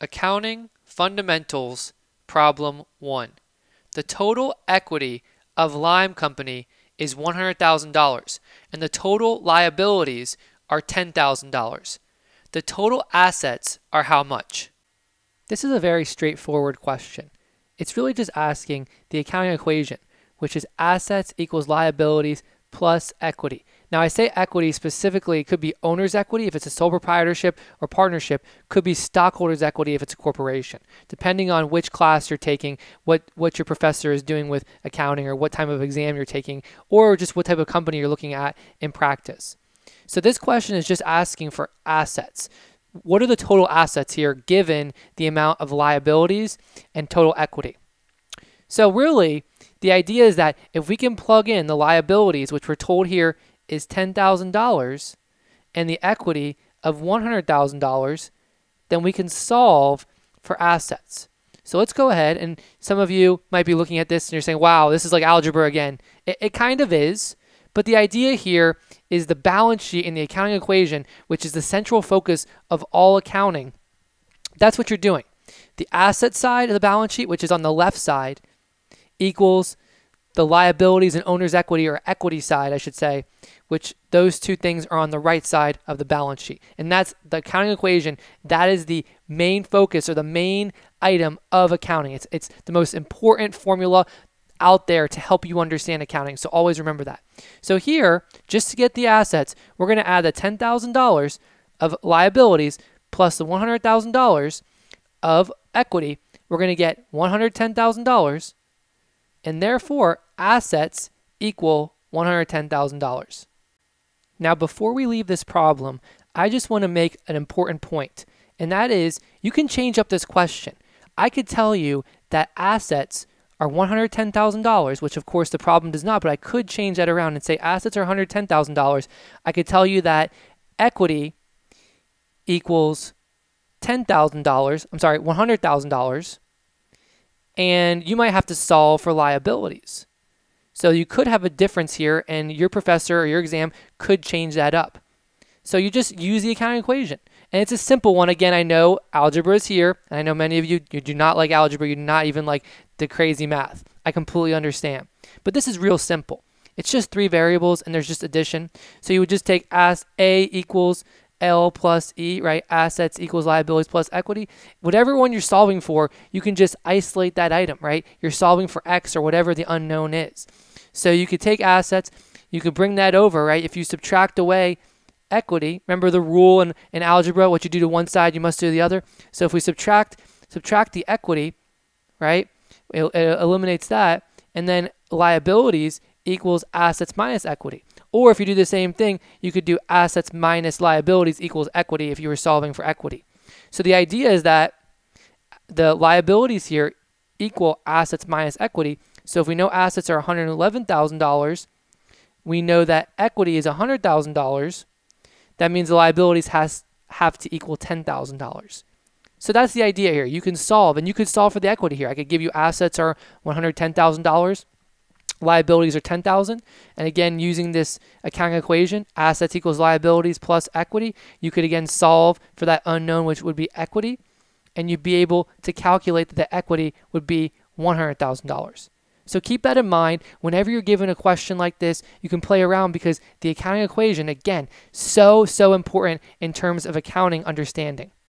Accounting Fundamentals Problem 1. The total equity of Lime Company is $100,000 and the total liabilities are $10,000. The total assets are how much? This is a very straightforward question. It's really just asking the accounting equation, which is assets equals liabilities plus equity. Now, I say equity specifically, it could be owner's equity if it's a sole proprietorship or partnership, could be stockholders' equity if it's a corporation, depending on which class you're taking, what, what your professor is doing with accounting, or what type of exam you're taking, or just what type of company you're looking at in practice. So, this question is just asking for assets. What are the total assets here given the amount of liabilities and total equity? So, really, the idea is that if we can plug in the liabilities, which we're told here is $10,000, and the equity of $100,000, then we can solve for assets. So let's go ahead, and some of you might be looking at this and you're saying, wow, this is like algebra again. It, it kind of is, but the idea here is the balance sheet in the accounting equation, which is the central focus of all accounting. That's what you're doing. The asset side of the balance sheet, which is on the left side, equals the liabilities and owner's equity or equity side, I should say, which those two things are on the right side of the balance sheet. And that's the accounting equation. That is the main focus or the main item of accounting. It's, it's the most important formula out there to help you understand accounting. So always remember that. So here, just to get the assets, we're going to add the $10,000 of liabilities plus the $100,000 of equity. We're going to get $110,000 and therefore assets equal $110,000. Now, before we leave this problem, I just want to make an important point, and that is you can change up this question. I could tell you that assets are $110,000, which of course the problem does not, but I could change that around and say assets are $110,000. I could tell you that equity equals $10,000, I'm sorry, $100,000, and you might have to solve for liabilities. So you could have a difference here, and your professor or your exam could change that up. So you just use the accounting equation. And it's a simple one. Again, I know algebra is here, and I know many of you, you do not like algebra. You do not even like the crazy math. I completely understand. But this is real simple. It's just three variables, and there's just addition. So you would just take as A equals L plus E, right? Assets equals liabilities plus equity. Whatever one you're solving for, you can just isolate that item, right? You're solving for X or whatever the unknown is. So you could take assets, you could bring that over, right? If you subtract away equity, remember the rule in, in algebra, what you do to one side, you must do the other. So if we subtract subtract the equity, right, it, it eliminates that, and then liabilities equals assets minus equity. Or if you do the same thing, you could do assets minus liabilities equals equity if you were solving for equity. So the idea is that the liabilities here equal assets minus equity. So if we know assets are $111,000, we know that equity is $100,000. That means the liabilities has have to equal $10,000. So that's the idea here. You can solve, and you could solve for the equity here. I could give you assets are $110,000 liabilities are 10,000. And again, using this accounting equation, assets equals liabilities plus equity, you could again solve for that unknown, which would be equity, and you'd be able to calculate that the equity would be $100,000. So keep that in mind. Whenever you're given a question like this, you can play around because the accounting equation, again, so, so important in terms of accounting understanding.